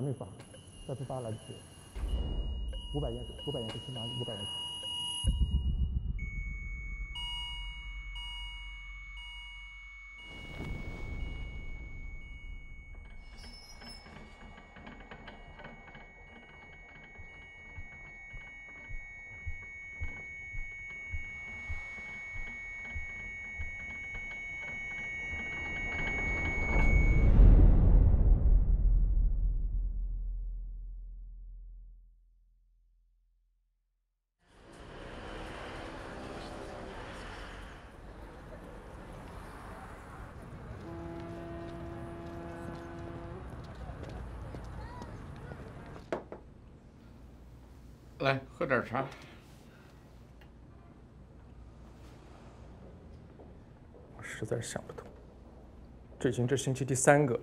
还没发，再不发来不及了。五百元，五百人起拿五百元。来喝点茶。我实在想不通，这已经这星期第三个了，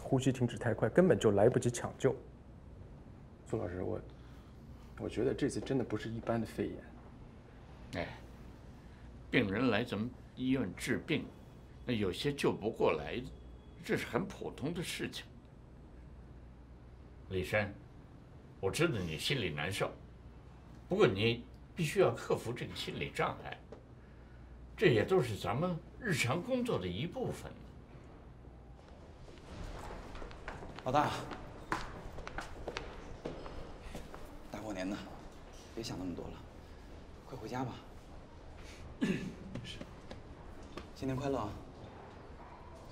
呼吸停止太快，根本就来不及抢救。苏老师，我我觉得这次真的不是一般的肺炎。哎，病人来咱们医院治病，那有些救不过来，这是很普通的事情。李山。我知道你心里难受，不过你必须要克服这个心理障碍。这也都是咱们日常工作的一部分。老大，大过年的，别想那么多了，快回家吧。是。新年快乐。啊！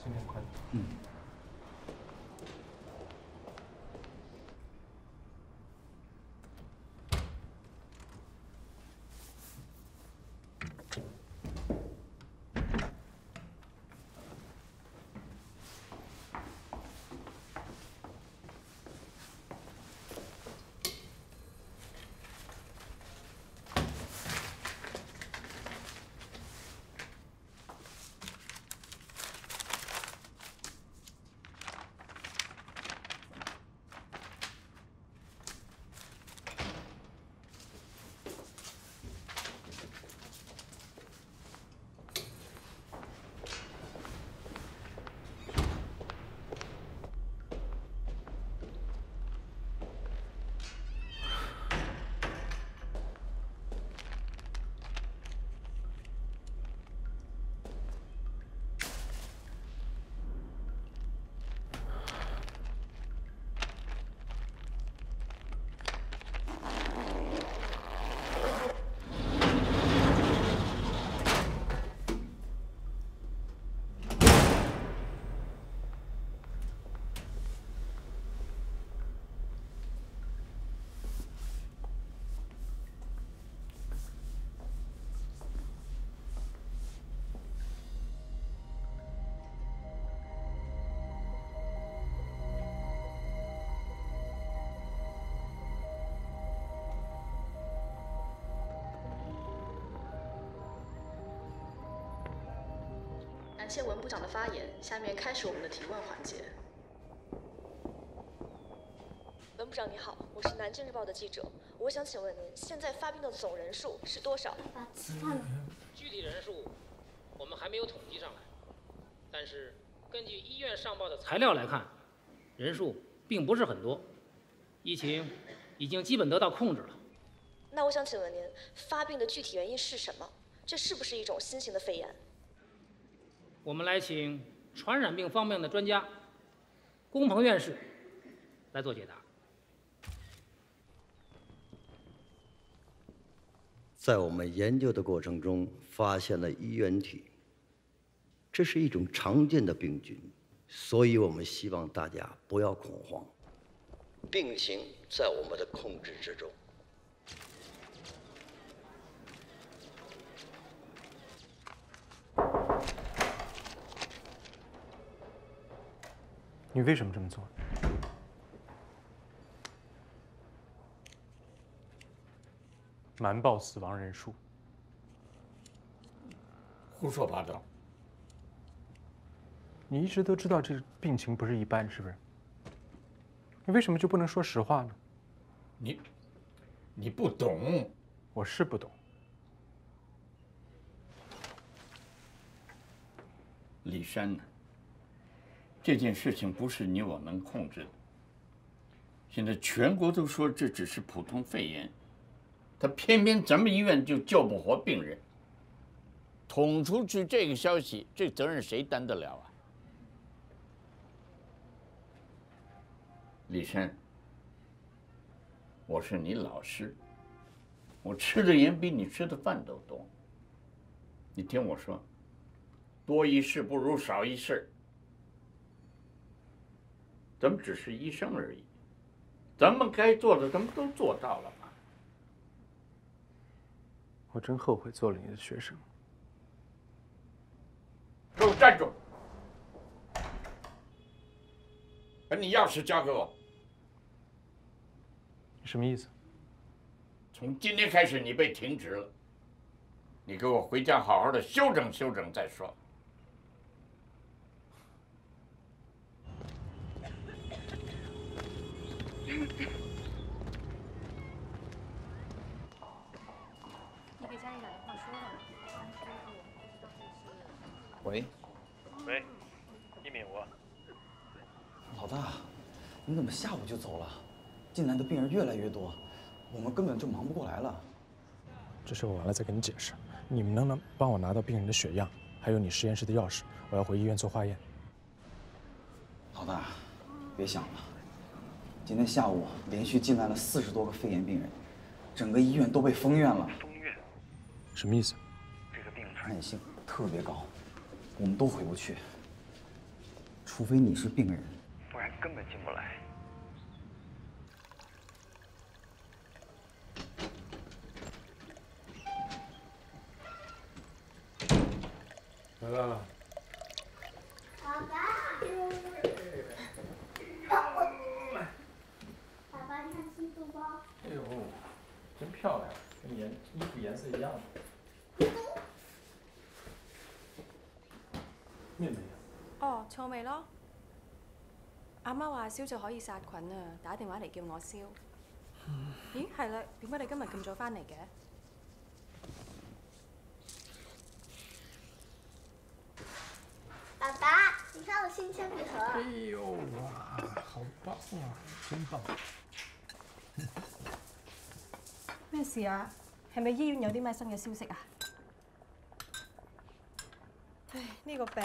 新年快乐。嗯。感谢文部长的发言，下面开始我们的提问环节。文部长你好，我是南京日报的记者，我想请问您，现在发病的总人数是多少？具体人数我们还没有统计上来，但是根据医院上报的材料来看，人数并不是很多，疫情已经基本得到控制了。那我想请问您，发病的具体原因是什么？这是不是一种新型的肺炎？我们来请传染病方面的专家，龚鹏院士来做解答。在我们研究的过程中，发现了衣原体，这是一种常见的病菌，所以我们希望大家不要恐慌，病情在我们的控制之中。你为什么这么做？瞒报死亡人数，胡说八道！你一直都知道这个病情不是一般，是不是？你为什么就不能说实话呢？你，你不懂，我是不懂。李山呢？这件事情不是你我能控制的。现在全国都说这只是普通肺炎，他偏偏咱们医院就救不活病人。捅出去这个消息，这责任谁担得了啊？李山，我是你老师，我吃的盐比你吃的饭都多。你听我说，多一事不如少一事。咱们只是医生而已，咱们该做的，咱们都做到了吗？我真后悔做了你的学生。给我站住！把你钥匙交给我。你什么意思？从今天开始，你被停职了。你给我回家，好好的休整休整再说。你给打电话说了。喂，喂，一米五。老大，你怎么下午就走了？进来的病人越来越多，我们根本就忙不过来了。这事我完了再跟你解释。你们能不能帮我拿到病人的血样，还有你实验室的钥匙？我要回医院做化验。老大，别想了。今天下午连续进来了四十多个肺炎病人，整个医院都被封院了。封院，什么意思？这个病传染性特别高，我们都回不去，除非你是病人，不然根本进不来。来了。味咯，阿媽話燒就可以殺菌啊！打電話嚟叫我燒。咦，係啦，點解你今日咁早翻嚟嘅？爸爸，你睇我新鉛筆盒。哎呦，哇，好棒啊，真棒！咩事啊？係咪醫院有啲咩新嘅消息啊？唉，呢個病。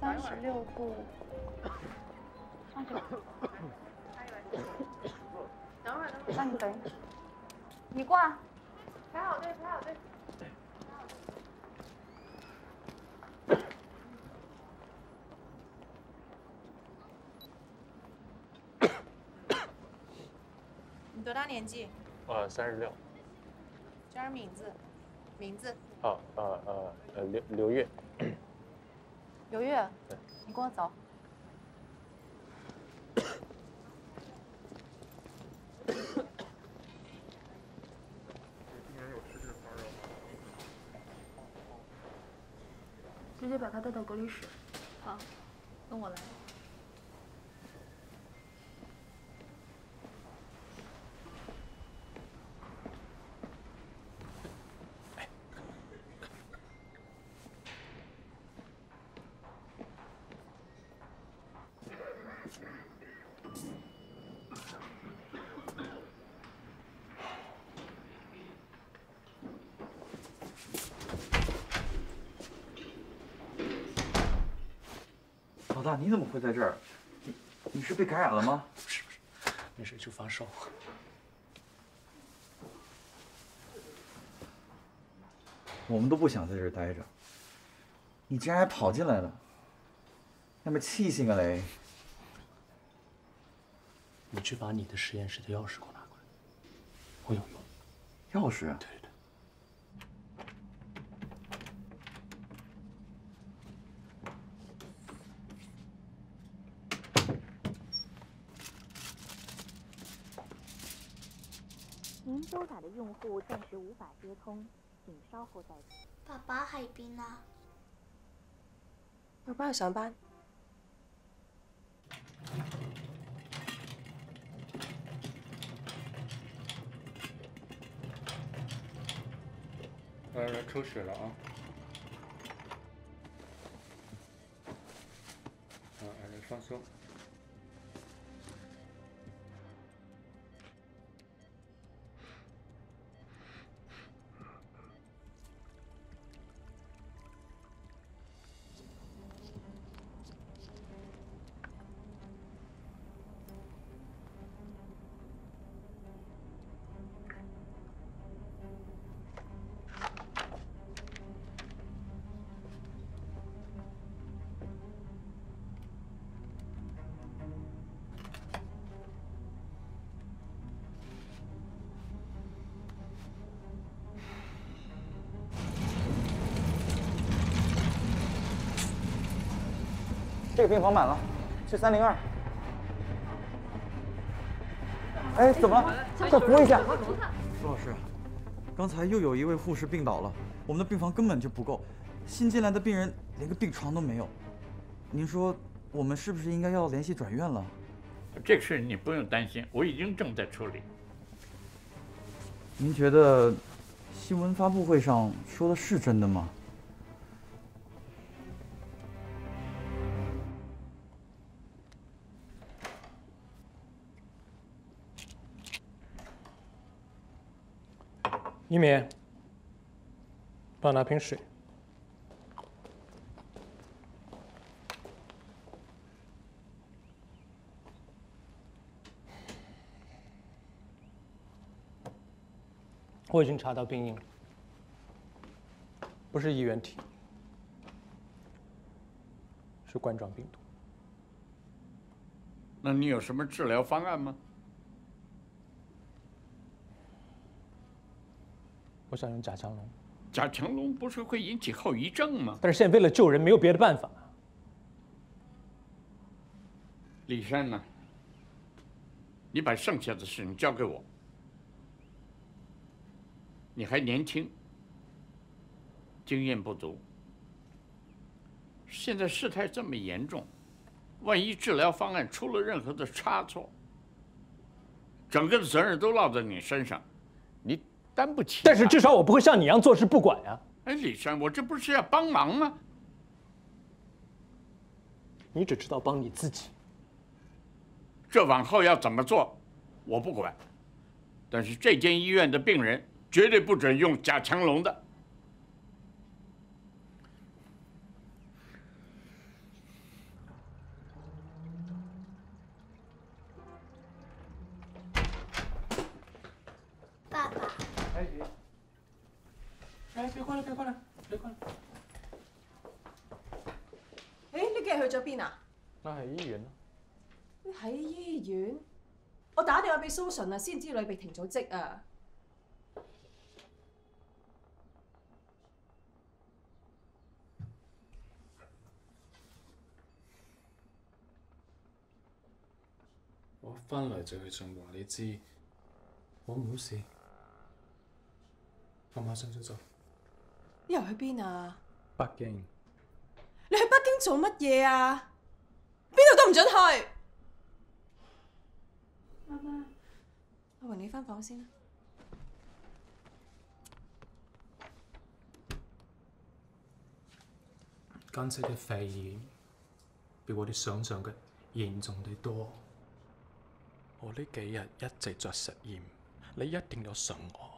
三十六等会儿，那你等一你挂。排好队，排好队。你多大年纪？呃，三十六。叫啥名字？名字。啊啊啊！呃，刘刘月。有月，你跟我走。直接把他带到隔离室。好，跟我来。你怎么会在这儿？你你是被感染了吗？不是不是，没事就发烧。我们都不想在这儿待着，你竟然还跑进来了，那么气性啊嘞！你去把你的实验室的钥匙给我拿过来，我有用。钥匙？对。用户暂时无法接通，请稍后再爸爸喺边啊？爸爸上班。来来，抽血了啊！啊，来放松。这个病房满了，去三零二。哎，怎么了？快扶一下，苏老师。刚才又有一位护士病倒了，我们的病房根本就不够，新进来的病人连个病床都没有。您说我们是不是应该要联系转院了？这个事你不用担心，我已经正在处理。您觉得新闻发布会上说的是真的吗？一鸣，帮我拿瓶水。我已经查到病因了，不是衣原体，是冠状病毒。那你有什么治疗方案吗？我想用贾强龙，贾强龙不是会引起后遗症吗？但是现在为了救人，没有别的办法。李山呢？你把剩下的事情交给我。你还年轻，经验不足。现在事态这么严重，万一治疗方案出了任何的差错，整个的责任都落在你身上。担不起，但是至少我不会像你一样坐视不管呀！哎，李山，我这不是要帮忙吗？你只知道帮你自己。这往后要怎么做，我不管。但是这间医院的病人绝对不准用假强龙的。哎，过来，别过来，别过来。诶，你今日去咗边啊？我喺医院咯。喺医院？我打电话俾苏纯啊，先知女被停咗职啊。我翻嚟就去话你知，我冇事，我马上就走。你又去边啊？北京。你去北京做乜嘢啊？边度都唔准去。妈妈，我陪你翻房先啦。今次嘅肺炎比我哋想象嘅严重得多。我呢几日一直在实验，你一定要信我。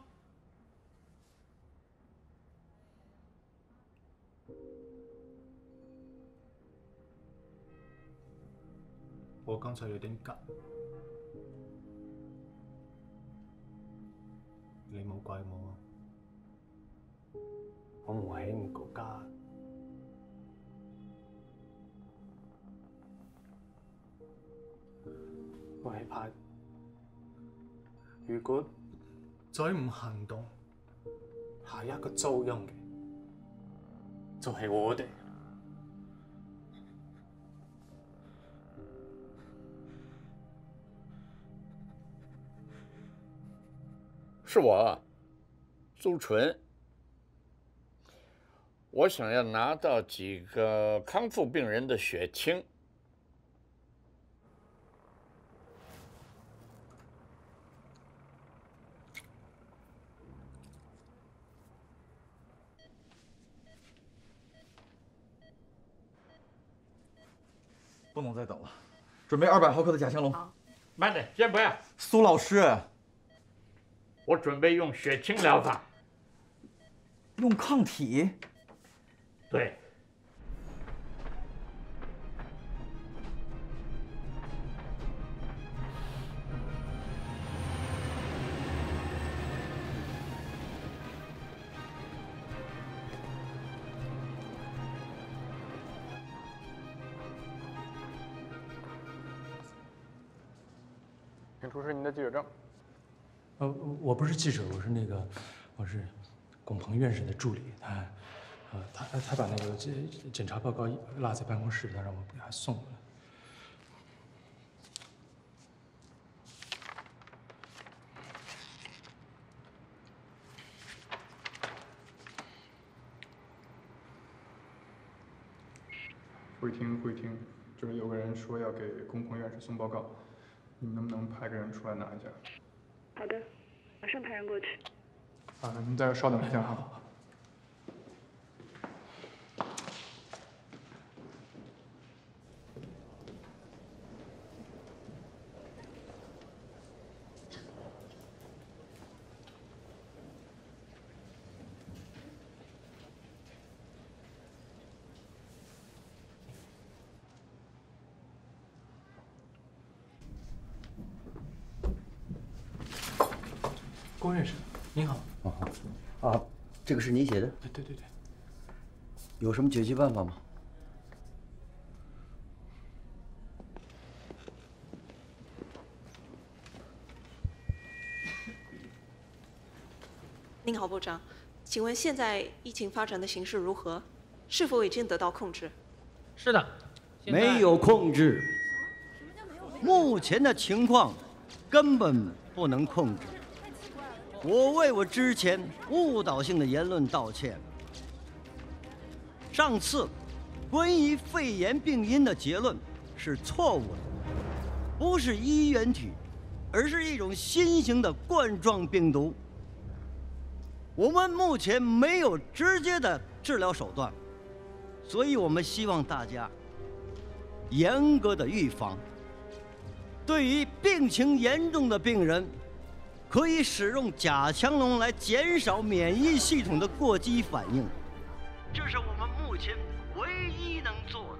我刚才有点急，你冇怪我，我唔喺你国家，我系怕如果再唔行动，下一个遭殃嘅就系我哋。是我，苏纯。我想要拿到几个康复病人的血清。不能再等了，准备二百毫克的甲强龙。好，慢点，先不要。苏老师。我准备用血清疗法，用抗体。对，请出示您的记者证。呃，我不是记者，我是那个，我是龚鹏院士的助理，他，呃，他他把那个检检查报告落在办公室，他让我给他送过来。会听会听，就是有个人说要给龚鹏院士送报告，你们能不能派个人出来拿一下？好的，马上派人过去。啊，您在这稍等一下哈。工人识您好。啊，这个是你写的？对对对。有什么解决办法吗？您好，部长，请问现在疫情发展的形势如何？是否已经得到控制？是的，没有控制。目前的情况根本不能控制。我为我之前误导性的言论道歉。上次关于肺炎病因的结论是错误的，不是衣原体，而是一种新型的冠状病毒。我们目前没有直接的治疗手段，所以我们希望大家严格的预防。对于病情严重的病人，可以使用假强龙来减少免疫系统的过激反应，这是我们目前唯一能做。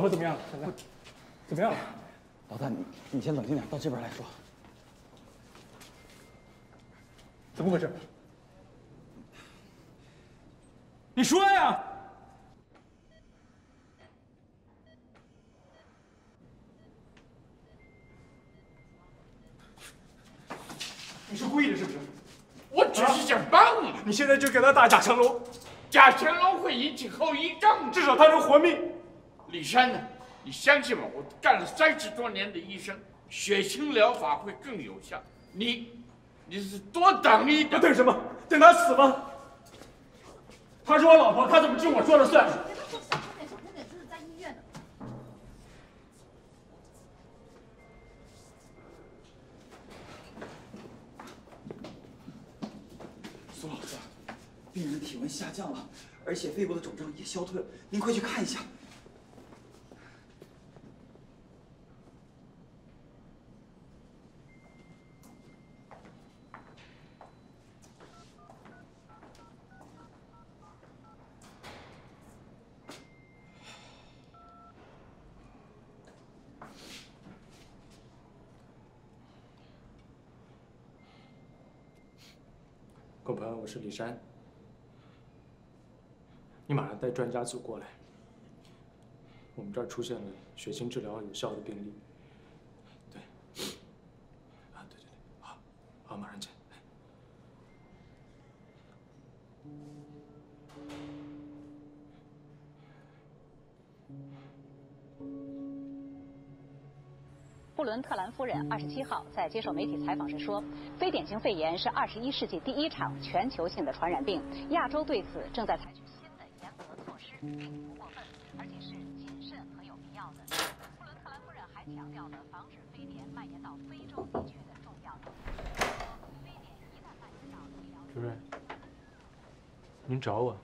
我怎么样？怎么样？老大，你你先冷静点，到这边来说。怎么回事？你说呀！你是故意的，是不是？我只是想帮你。你现在就给他打假强龙，假强龙会引起后遗症，至少他能活命。李山呢？你相信吗？我干了三十多年的医生，血清疗法会更有效。你，你是多等你？等等什么？等他死吗？他是我老婆，他怎么知我说了算？苏老师，病人体温下降了，而且肺部的肿胀也消退了，您快去看一下。是李山，你马上带专家组过来。我们这儿出现了血清治疗有效的病例。克兰夫人二十七号在接受媒体采访时说：“非典型肺炎是二十一世纪第一场全球性的传染病，亚洲对此正在采取新的严格措施，并不过分，而且是谨慎很有必要的。”布伦特兰夫人还强调了防止非典蔓延到非洲地区的重要意义。主任，您找我？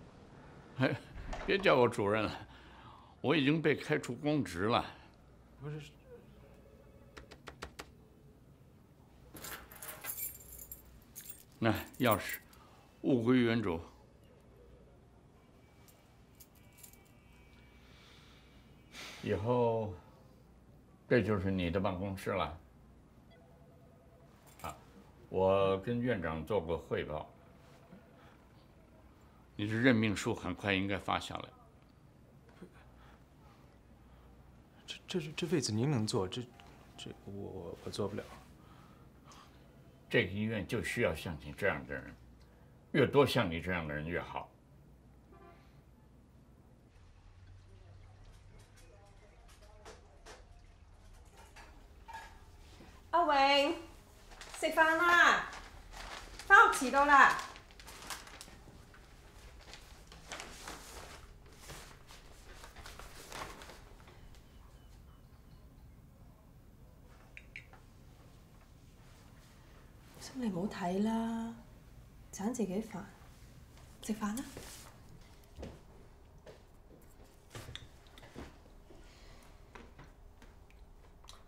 哎，别叫我主任了，我已经被开除公职了。不是。那钥匙，物归原主。以后，这就是你的办公室了。啊，我跟院长做过汇报，你的任命书很快应该发下来。这、这、这位子您能坐，这、这我、我、我坐不了。这个医院就需要像你这样的人，越多像你这样的人越好。阿伟，食饭啦，包迟到啦。你唔好睇啦，省自己煩，食飯啦。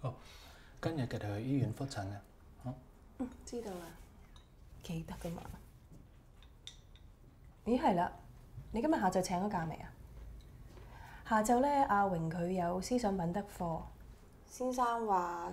哦，今日佢哋去醫院复診嘅，好。嗯，知道啦，記得噶嘛。咦，系啦，你今日下晝請咗假未啊？下晝咧，阿榮佢有思想品德課。先生話。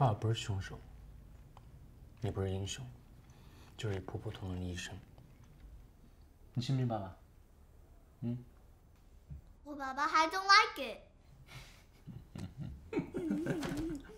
爸爸不是凶手，你不是英雄，就是一普普通通的医生。你信不信爸爸？嗯。我爸爸还 don't like it。